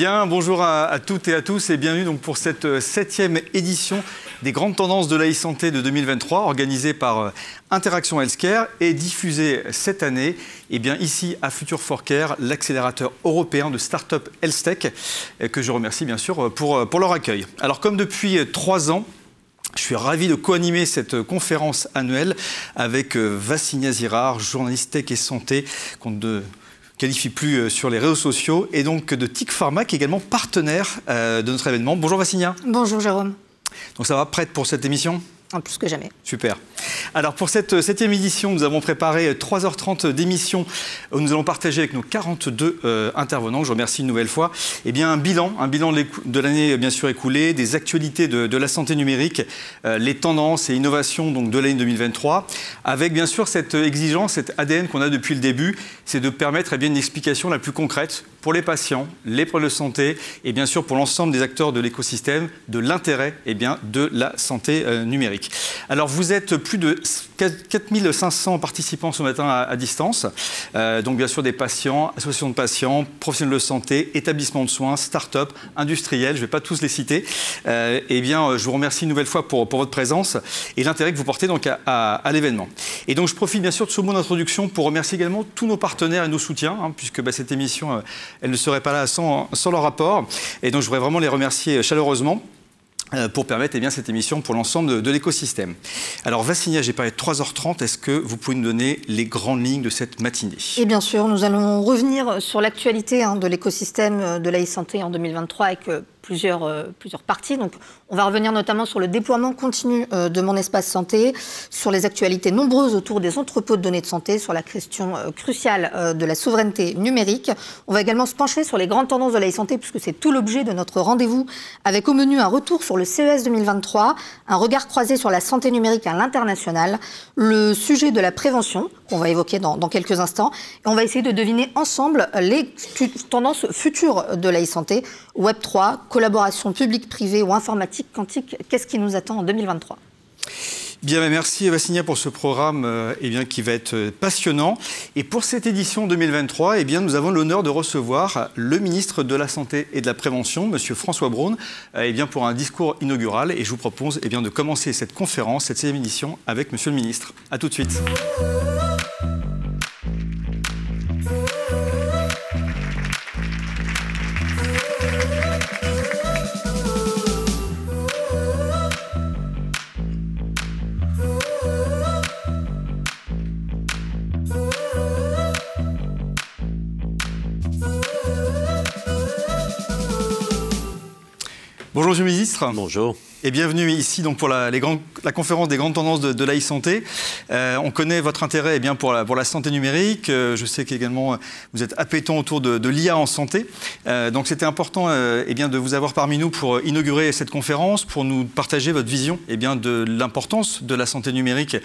Bien, bonjour à, toutes et à tous et bienvenue donc pour cette euh, septième édition des grandes tendances de la santé de 2023 organisée par euh, Interaction Healthcare et diffusée cette année eh bien, ici à Future for Care, l'accélérateur européen de start-up Health Tech euh, que je remercie bien sûr pour, pour leur accueil. Alors comme depuis trois ans, je suis ravi de co-animer cette conférence annuelle avec Vassinia Zirard, journaliste tech et santé, qu'on ne qualifie plus euh, sur les réseaux sociaux, et donc de TIC Pharma, qui est également partenaire euh, de notre événement. Bonjour Vassinia. Bonjour Jérôme. Donc ça va, prête pour cette émission? Plus que jamais. Super. Alors pour cette septième édition, nous avons préparé 3h30 d'émission où nous allons partager avec nos 42 euh, intervenants, je remercie une nouvelle fois, eh bien, un bilan, un bilan de l'année bien sûr écoulée, des actualités de, la santé numérique, euh, les tendances et innovations donc, de l'année 2023, avec bien sûr cette exigence, cet ADN qu'on a depuis le début, c'est de permettre eh bien, une explication la plus concrète pour les patients, les problèmes de santé et bien sûr pour l'ensemble des acteurs de l'écosystème de l'intérêt eh bien, de la santé euh, numérique. Alors vous êtes plus de 4500 participants ce matin à, distance, euh, donc bien sûr des patients, associations de patients, professionnels de santé, établissements de soins, start-up, industriels, je ne vais pas tous les citer. Euh, eh bien, je vous remercie une nouvelle fois pour, votre présence et l'intérêt que vous portez donc à, l'événement. Et donc je profite bien sûr de ce mot d'introduction pour remercier également tous nos partenaires et nos soutiens, hein, puisque bah, cette émission elles ne seraient pas là sans, leur rapport. Et donc je voudrais vraiment les remercier chaleureusement euh, pour permettre eh bien, cette émission pour l'ensemble de, l'écosystème. Alors Vassinia, j'ai parlé de 3h30, est-ce que vous pouvez nous donner les grandes lignes de cette matinée? Et bien sûr, nous allons revenir sur l'actualité hein, de l'écosystème de la e-santé en 2023 avec euh, plusieurs, euh, plusieurs parties. Donc, on va revenir notamment sur le déploiement continu euh, de mon espace santé, sur les actualités nombreuses autour des entrepôts de données de santé, sur la question euh, cruciale de la souveraineté numérique. On va également se pencher sur les grandes tendances de la e-santé, puisque c'est tout l'objet de notre rendez-vous, avec au menu un retour sur le CES 2023, un regard croisé sur la santé numérique à l'international, le sujet de la prévention, qu'on va évoquer dans, quelques instants, et on va essayer de deviner ensemble les tendances futures de la e-santé, Web3, collaboration publique-privée ou informatique quantique, qu'est-ce qui nous attend en 2023 Bien, merci Vassinia pour ce programme euh, eh bien, qui va être euh, passionnant. Et pour cette édition 2023, eh bien, nous avons l'honneur de recevoir le ministre de la Santé et de la Prévention, Monsieur François Braun, euh, eh bien, pour un discours inaugural. Et je vous propose bien, de commencer cette conférence, cette édition, avec Monsieur le ministre. A tout de suite. Bonjour Monsieur le Ministre. Bonjour. Et bienvenue ici donc pour la, conférence des grandes tendances de, de l'e-santé. Euh, on connaît votre intérêt eh bien, pour, la, pour la santé numérique. Euh, je sais qu'également vous êtes appétant autour de, l'IA en santé. Euh, donc c'était important eh bien, de vous avoir parmi nous pour inaugurer cette conférence, pour nous partager votre vision eh bien, de l'importance de la santé numérique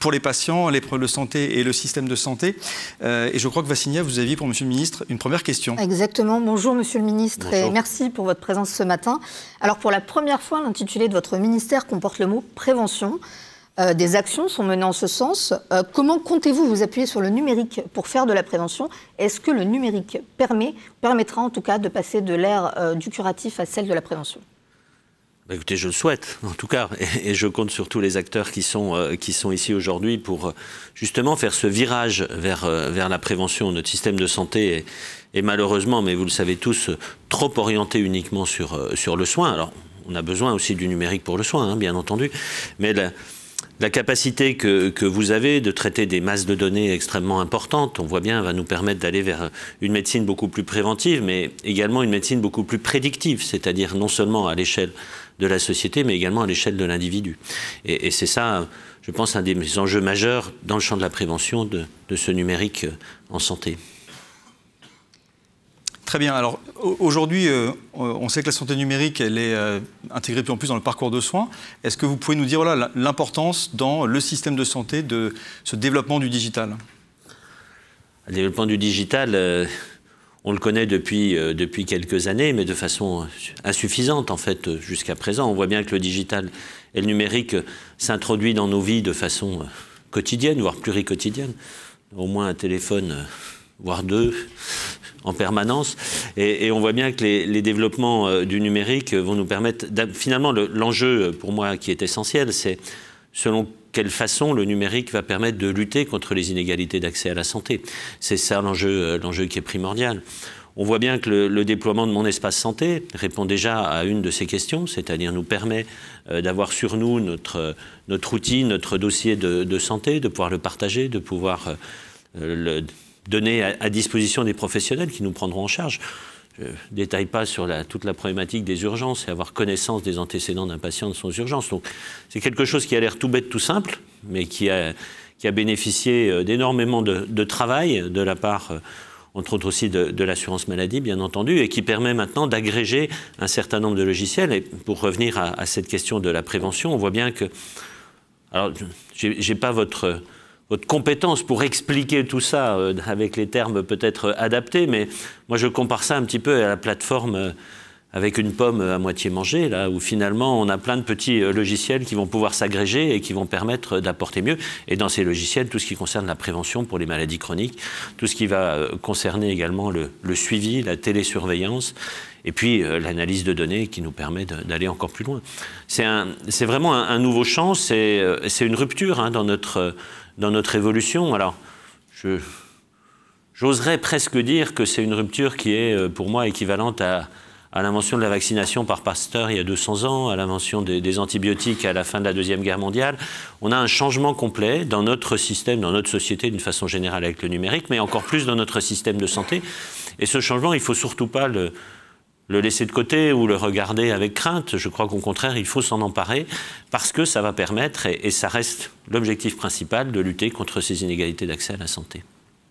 pour les patients, les problèmes de santé et le système de santé. Euh, et je crois que Vassinia, vous aviez pour Monsieur le Ministre une première question. Exactement. Bonjour Monsieur le Ministre et merci pour votre présence ce matin. Alors pour la première fois, l'intitulé de votre ministère comporte le mot prévention. Euh, des actions sont menées en ce sens. Euh, comment comptez-vous vous appuyer sur le numérique pour faire de la prévention? Est-ce que le numérique permet, permettra en tout cas de passer de l'ère du curatif à celle de la prévention? Écoutez, je le souhaite, en tout cas, et, je compte sur tous les acteurs qui sont, euh, qui sont ici aujourd'hui pour euh, justement faire ce virage vers, euh, vers la prévention. Notre système de santé est, malheureusement, mais vous le savez tous, trop orienté uniquement sur, sur le soin. Alors, on a besoin aussi du numérique pour le soin, hein, bien entendu, mais la, la capacité que, que, vous avez de traiter des masses de données extrêmement importantes, on voit bien, va nous permettre d'aller vers une médecine beaucoup plus préventive, mais également une médecine beaucoup plus prédictive, c'est-à-dire non seulement à l'échelle de la société, mais également à l'échelle de l'individu. Et, c'est ça, je pense, un des enjeux majeurs dans le champ de la prévention de, ce numérique euh, en santé. Très bien. Alors aujourd'hui, euh, on sait que la santé numérique, elle est euh, intégrée de plus en plus dans le parcours de soins. Est-ce que vous pouvez nous dire voilà, l'importance dans le système de santé de ce développement du digital? Le développement du digital, on le connaît depuis, euh, depuis quelques années, mais de façon insuffisante en fait jusqu'à présent. On voit bien que le digital et le numérique s'introduit dans nos vies de façon euh, quotidienne, voire pluriquotidienne. Au moins un téléphone, euh, voire deux, en permanence. Et, on voit bien que les, développements du numérique vont nous permettre. Finalement, l'enjeu pour moi qui est essentiel, c'est selon quelle façon le numérique va permettre de lutter contre les inégalités d'accès à la santé. C'est ça l'enjeu, l'enjeu qui est primordial. On voit bien que le, déploiement de mon espace santé répond déjà à une de ces questions, c'est-à-dire nous permet euh, d'avoir sur nous notre, notre outil, notre dossier de, santé, de pouvoir le partager, de pouvoir euh, le donner à, disposition des professionnels qui nous prendront en charge. Je ne détaille pas sur toute la problématique des urgences et avoir connaissance des antécédents d'un patient de son urgence. Donc c'est quelque chose qui a l'air tout bête, tout simple, mais qui a, bénéficié euh, d'énormément de, de, travail de la part entre autres aussi de, l'assurance maladie, bien entendu, et qui permet maintenant d'agréger un certain nombre de logiciels. Et pour revenir à, cette question de la prévention, on voit bien que. Alors, je n'ai pas votre, votre compétence pour expliquer tout ça euh, avec les termes peut-être adaptés, mais moi je compare ça un petit peu à la plateforme. Euh, avec une pomme à moitié mangée, là où finalement on a plein de petits euh, logiciels qui vont pouvoir s'agréger et qui vont permettre d'apporter mieux. Et dans ces logiciels, tout ce qui concerne la prévention pour les maladies chroniques, tout ce qui va concerner également le, suivi, la télésurveillance, et puis euh, l'analyse de données qui nous permet d'aller encore plus loin. C'est vraiment un, nouveau champ, c'est une rupture hein, dans, notre, dans notre évolution. Alors, J'oserais presque dire que c'est une rupture qui est pour moi équivalente à, l'invention de la vaccination par Pasteur il y a 200 ans, à l'invention des, antibiotiques à la fin de la Deuxième Guerre mondiale. On a un changement complet dans notre système, dans notre société d'une façon générale avec le numérique, mais encore plus dans notre système de santé. Et ce changement, il ne faut surtout pas le, laisser de côté ou le regarder avec crainte. Je crois qu'au contraire, il faut s'en emparer parce que ça va permettre, et ça reste l'objectif principal, de lutter contre ces inégalités d'accès à la santé.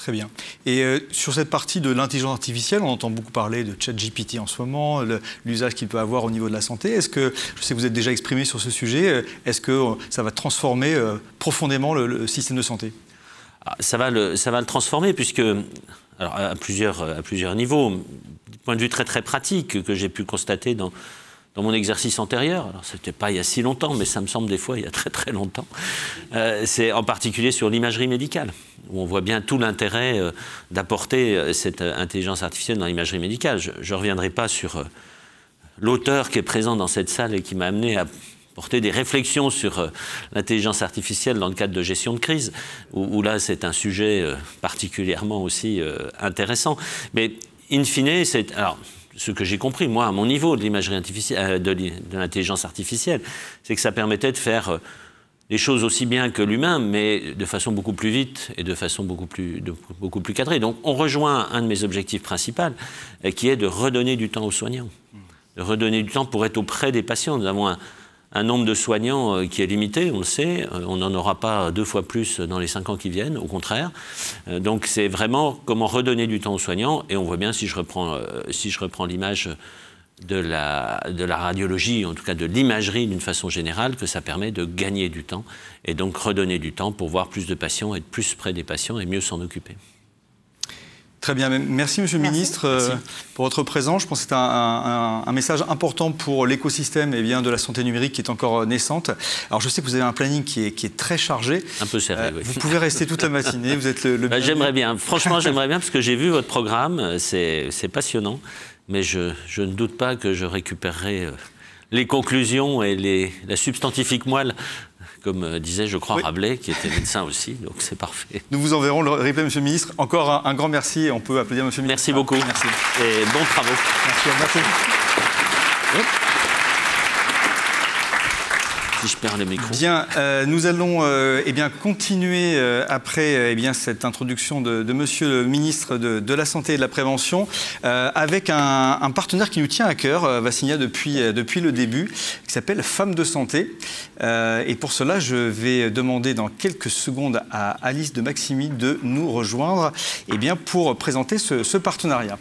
Très bien. Et euh, sur cette partie de l'intelligence artificielle, on entend beaucoup parler de ChatGPT en ce moment, l'usage qu'il peut avoir au niveau de la santé. Est-ce que, je sais que vous êtes déjà exprimé sur ce sujet, euh, est-ce que euh, ça va transformer profondément le, système de santé? Ah, ça, va le, ça va le transformer, puisque, alors à, plusieurs, à plusieurs niveaux, point de vue très très pratique que j'ai pu constater dans, dans mon exercice antérieur, alors c'était pas il y a si longtemps, mais ça me semble des fois il y a très très longtemps, euh, c'est en particulier sur l'imagerie médicale, où on voit bien tout l'intérêt euh, d'apporter euh, cette intelligence artificielle dans l'imagerie médicale. Je ne reviendrai pas sur l'auteur qui est présent dans cette salle et qui m'a amené à porter des réflexions sur l'intelligence artificielle dans le cadre de gestion de crise, où, où là c'est un sujet particulièrement aussi intéressant. In fine, c'est... Alors, ce que j'ai compris, moi, à mon niveau de euh, de l'intelligence artificielle, c'est que ça permettait de faire les euh, choses aussi bien que l'humain, mais de façon beaucoup plus vite et de façon beaucoup plus, beaucoup plus cadrée. Donc on rejoint un de mes objectifs principaux, euh, qui est de redonner du temps aux soignants. De redonner du temps pour être auprès des patients. Nous avons un, un nombre de soignants euh, qui est limité, on le sait. Euh, on n'en aura pas deux fois plus dans les cinq ans qui viennent, au contraire. Euh, donc c'est vraiment comment redonner du temps aux soignants. Et on voit bien, si je reprends, l'image de la, de la radiologie, en tout cas de l'imagerie d'une façon générale, que ça permet de gagner du temps et donc redonner du temps pour voir plus de patients, être plus près des patients et mieux s'en occuper. Très bien, merci Monsieur le Ministre euh, pour votre présence. Je pense que c'est un, message important pour l'écosystème et bien de la santé numérique qui est encore naissante. Alors je sais que vous avez un planning qui est, qui est très chargé. Un peu serré, euh, oui. Vous pouvez rester toute la matinée, vous êtes le... le bah, j'aimerais bien, franchement j'aimerais bien parce que j'ai vu votre programme, c'est passionnant, mais je, je, ne doute pas que je récupérerai euh, les conclusions et les, la substantifique moelle comme euh, disait, je crois, Rabelais, qui était médecin aussi, donc c'est parfait. Nous vous enverrons le replay, Monsieur le Ministre. Encore un, grand merci, et on peut applaudir Monsieur le Ministre. Merci beaucoup. Merci. Et bons travaux. Merci. merci. Si je perds le micro. Bien, euh, nous allons euh, eh bien, continuer euh, après eh bien, cette introduction de, Monsieur le ministre de, la Santé et de la Prévention avec un, partenaire qui nous tient à cœur, Vassigna, depuis, depuis le début, qui s'appelle Femmes de Santé. et pour cela, je vais demander dans quelques secondes à Alice de Maximi de nous rejoindre eh bien, pour présenter ce partenariat.